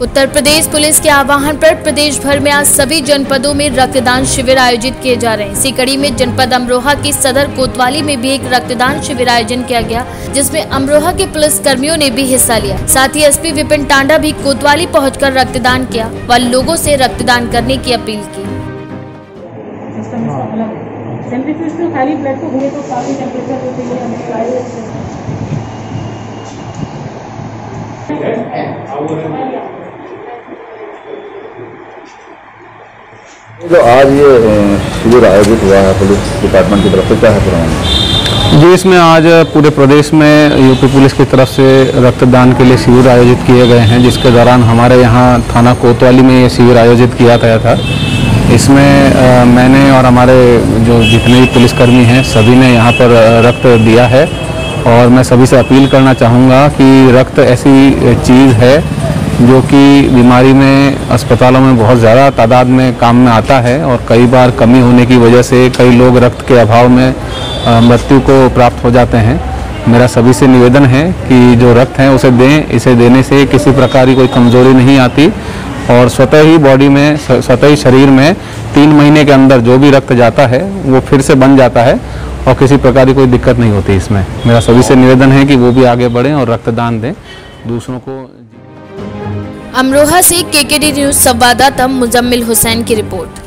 Uttar Pradesh police के आह्वान पर प्रदेश भर में आज सभी जनपदों में रक्तदान शिविर आयोजित किए जा रहे हैं। इसी कड़ी में जनपद अमरोहा के सदर कोतवाली में भी एक रक्तदान शिविर आयोजन किया गया, जिसमें अमरोहा के पुलिस कर्मियों ने भी हिस्सा लिया। साथ ही एसपी विपिन टांडा भी कोतवाली पहुंचकर रक्तदान किया व लोगों से रक्तदान करने की अपील की। जो आज ये शिविर आयोजित हुआ है पुलिस डिपार्टमेंट की तरफ़ से क्या है प्रोग्राम जी इसमें आज पूरे प्रदेश में यूपी पुलिस की तरफ़ से रक्तदान के लिए शिविर आयोजित किए गए हैं जिसके दौरान हमारे यहाँ थाना कोतवाली में ये शिविर आयोजित किया गया था। इसमें अ, मैंने और हमारे जो जितने भी पुलिसकर्मी हैं सभी ने यहाँ पर रक्त दिया है। और मैं सभी से अपील करना चाहूँगा कि रक्त ऐसी चीज़ है जो कि बीमारी में, अस्पतालों में बहुत ज़्यादा तादाद में काम में आता है और कई बार कमी होने की वजह से कई लोग रक्त के अभाव में मृत्यु को प्राप्त हो जाते हैं। मेरा सभी से निवेदन है कि जो रक्त है उसे दें, इसे देने से किसी प्रकार की कोई कमज़ोरी नहीं आती और स्वतः ही बॉडी में स्वतः ही शरीर में तीन महीने के अंदर जो भी रक्त जाता है, वो फिर से बन जाता है और किसी प्रकार की कोई दिक्कत नहीं होती इसमें। मेरा सभी से निवेदन है कि वो भी आगे बढ़ें और रक्तदान दें। दूसरों को अमरोहा से केकेडी न्यूज़ संवाददाता मुजम्मिल हुसैन की रिपोर्ट।